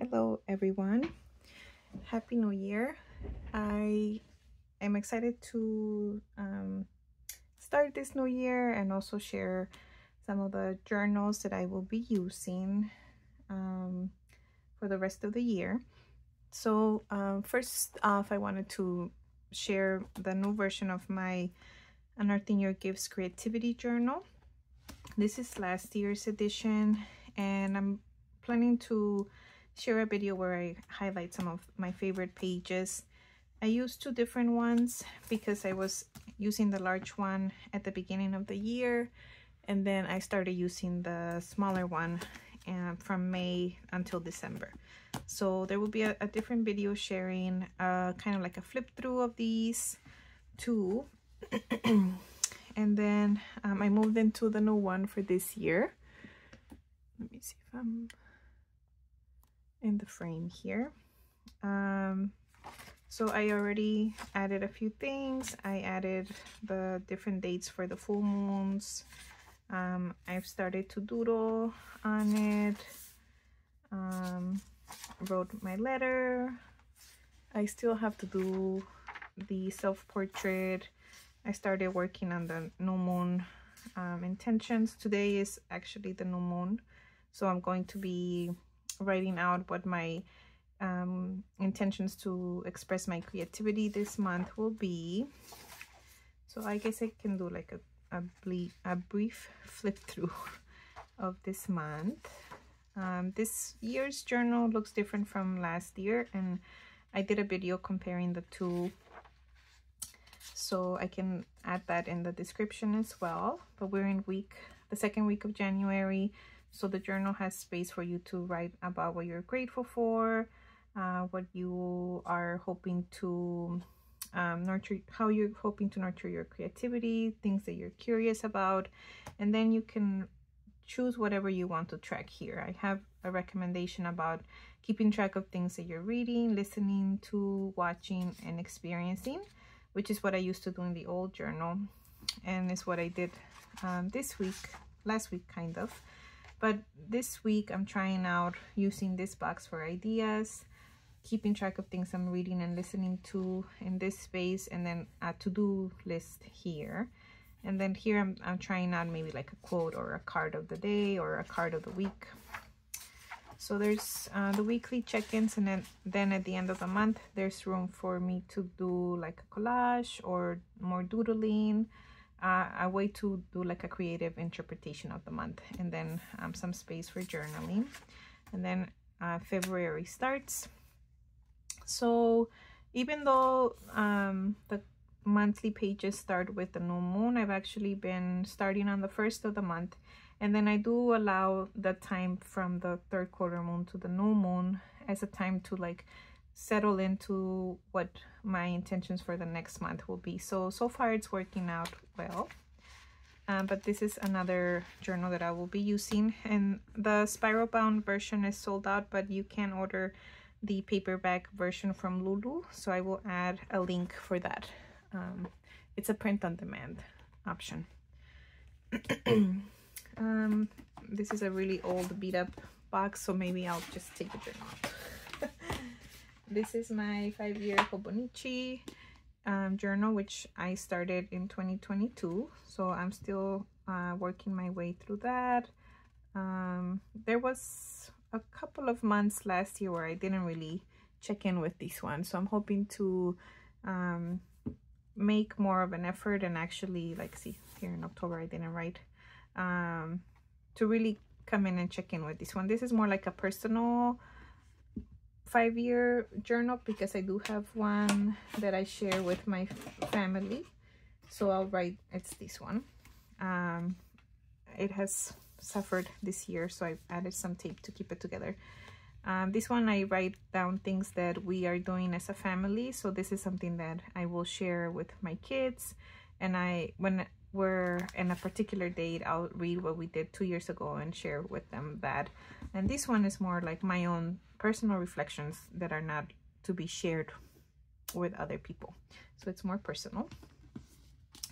Hello everyone. Happy New Year. I am excited to um, start this new year and also share some of the journals that I will be using um, for the rest of the year. So um, first off, I wanted to share the new version of my Unearthing Your Gifts Creativity Journal. This is last year's edition and I'm planning to share a video where I highlight some of my favorite pages. I used two different ones because I was using the large one at the beginning of the year and then I started using the smaller one uh, from May until December. So there will be a, a different video sharing uh, kind of like a flip through of these two. and then um, I moved into the new one for this year. Let me see if I'm in the frame here. Um, so I already added a few things. I added the different dates for the full moons. Um, I've started to doodle on it. Um, wrote my letter. I still have to do the self-portrait. I started working on the new moon um, intentions. Today is actually the new moon. So I'm going to be writing out what my um, intentions to express my creativity this month will be. So I guess I can do like a, a, a brief flip through of this month. Um, this year's journal looks different from last year and I did a video comparing the two so I can add that in the description as well. But we're in week, the second week of January. So the journal has space for you to write about what you're grateful for, uh, what you are hoping to um, nurture, how you're hoping to nurture your creativity, things that you're curious about, and then you can choose whatever you want to track here. I have a recommendation about keeping track of things that you're reading, listening to, watching, and experiencing, which is what I used to do in the old journal. And is what I did um, this week, last week kind of. But this week I'm trying out using this box for ideas, keeping track of things I'm reading and listening to in this space, and then a to-do list here. And then here I'm, I'm trying out maybe like a quote or a card of the day or a card of the week. So there's uh, the weekly check-ins and then, then at the end of the month, there's room for me to do like a collage or more doodling, uh, a way to do like a creative interpretation of the month. And then um, some space for journaling. And then uh, February starts. So even though um, the monthly pages start with the new moon I've actually been starting on the first of the month. And then I do allow the time from the third quarter moon to the new moon as a time to like settle into what my intentions for the next month will be. So, so far it's working out well. Um, but this is another journal that I will be using. And the spiral bound version is sold out, but you can order the paperback version from Lulu. So I will add a link for that. Um, it's a print on demand option. um, this is a really old beat up box, so maybe I'll just take the journal this is my five-year Hobonichi um, journal, which I started in 2022. So I'm still uh, working my way through that. Um, there was a couple of months last year where I didn't really check in with this one. So I'm hoping to um, make more of an effort and actually, like, see, here in October I didn't write, um, to really come in and check in with this one. This is more like a personal five-year journal because I do have one that I share with my family. So I'll write, it's this one. Um, it has suffered this year, so I've added some tape to keep it together. Um, this one I write down things that we are doing as a family. So this is something that I will share with my kids. And I, when we're in a particular date, I'll read what we did two years ago and share with them that. And this one is more like my own personal reflections that are not to be shared with other people. So it's more personal.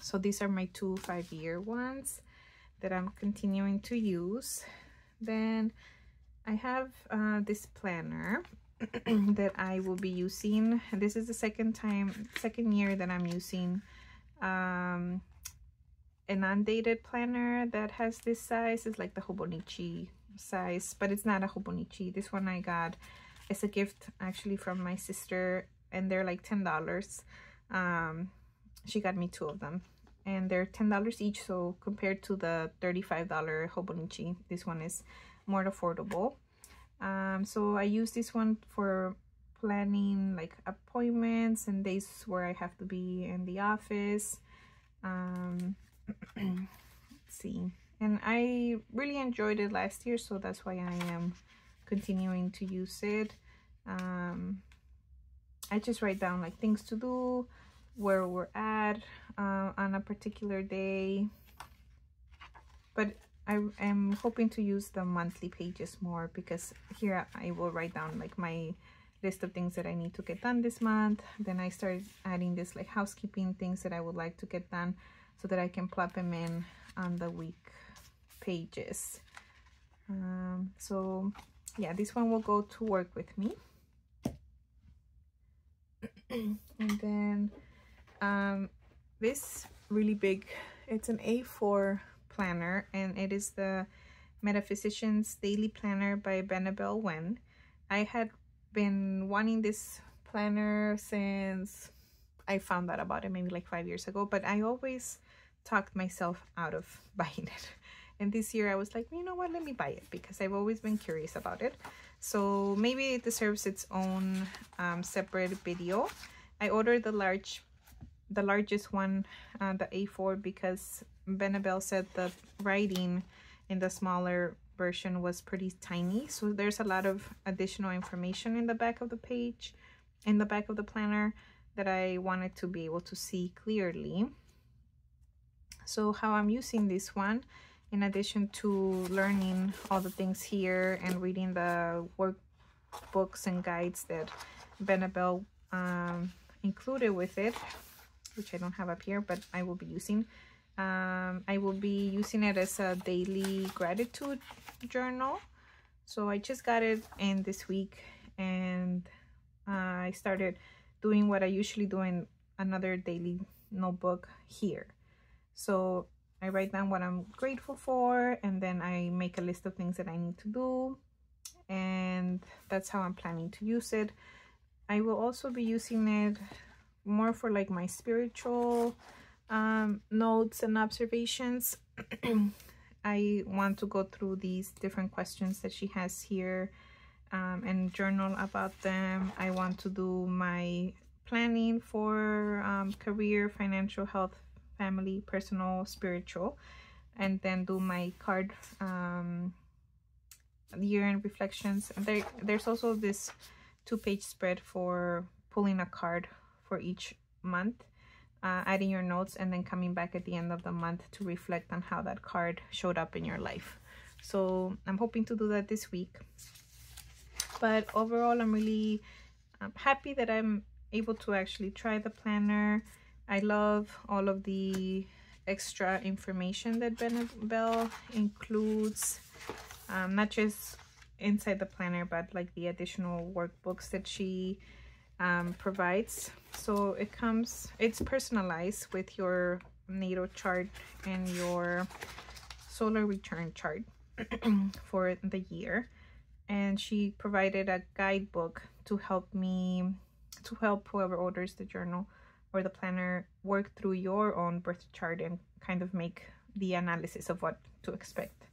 So these are my two five-year ones that I'm continuing to use. Then I have uh, this planner that I will be using. This is the second time, second year that I'm using um, an undated planner that has this size. It's like the Hobonichi size, but it's not a Hobonichi. This one I got as a gift actually from my sister and they're like $10. Um, she got me two of them and they're $10 each. So compared to the $35 Hobonichi, this one is more affordable. Um, so I use this one for planning like appointments and days where I have to be in the office. Um, let's see. And I really enjoyed it last year, so that's why I am continuing to use it. Um, I just write down like things to do, where we're at uh, on a particular day. But I am hoping to use the monthly pages more because here I will write down like my list of things that I need to get done this month. Then I start adding this like housekeeping things that I would like to get done so that I can plop them in on the week pages. Um, so yeah, this one will go to work with me. and then um, this really big, it's an A4 planner and it is the Metaphysician's Daily Planner by Benebell Wen. I had been wanting this planner since I found out about it maybe like five years ago, but I always talked myself out of buying it. And this year I was like, you know what, let me buy it because I've always been curious about it. So maybe it deserves its own um, separate video. I ordered the large the largest one, uh, the A4, because Benebell said the writing in the smaller version was pretty tiny. So there's a lot of additional information in the back of the page, in the back of the planner that I wanted to be able to see clearly. So how I'm using this one, in addition to learning all the things here and reading the workbooks and guides that Benebell um, included with it, which I don't have up here, but I will be using. Um, I will be using it as a daily gratitude journal. So I just got it in this week and uh, I started doing what I usually do in another daily notebook here. So I write down what I'm grateful for and then I make a list of things that I need to do and that's how I'm planning to use it. I will also be using it more for like my spiritual um, notes and observations. I want to go through these different questions that she has here um, and journal about them. I want to do my planning for um, career, financial health, family, personal, spiritual, and then do my card um, year-end reflections. There, there's also this two-page spread for pulling a card for each month, uh, adding your notes, and then coming back at the end of the month to reflect on how that card showed up in your life. So I'm hoping to do that this week. But overall, I'm really um, happy that I'm able to actually try the planner. I love all of the extra information that Benebell includes, um, not just inside the planner, but like the additional workbooks that she um, provides. So it comes, it's personalized with your natal chart and your solar return chart for the year. And she provided a guidebook to help me, to help whoever orders the journal or the planner work through your own birth chart and kind of make the analysis of what to expect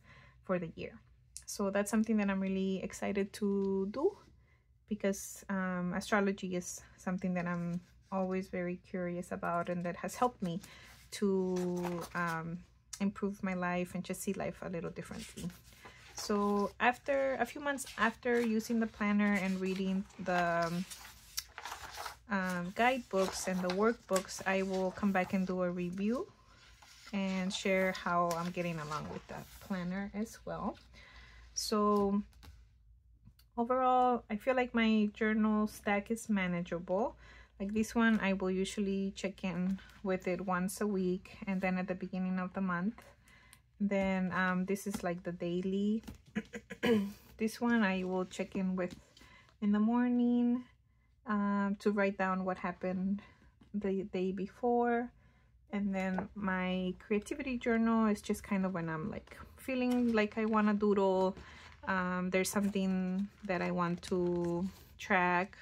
for the year. So that's something that I'm really excited to do because um, astrology is something that I'm always very curious about and that has helped me to um, improve my life and just see life a little differently. So after a few months after using the planner and reading the um, um guidebooks and the workbooks, I will come back and do a review and share how I'm getting along with that planner as well. So overall i feel like my journal stack is manageable. Like this one i will usually check in with it once a week and then at the beginning of the month. Then um, this is like the daily. This one I will check in with in the morning um, to write down what happened the day before. And then my creativity journal is just kind of when I'm like feeling like I want to doodle. Um, there's something that I want to track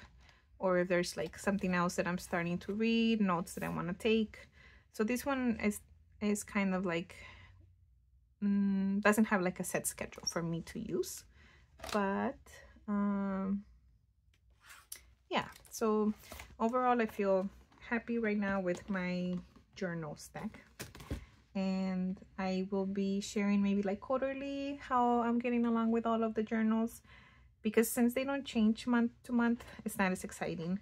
or if there's like something else that I'm starting to read notes that I want to take. So this one is is kind of like mm, doesn't have like a set schedule for me to use. But um yeah so overall I feel happy right now with my journal stack. And I will be sharing maybe like quarterly how I'm getting along with all of the journals. Because since they don't change month to month it's not as exciting.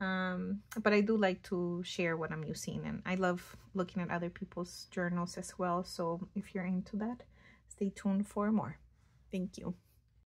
Um, but I do like to share what I'm using and I love looking at other people's journals as well. So if you're into that stay tuned for more. Thank you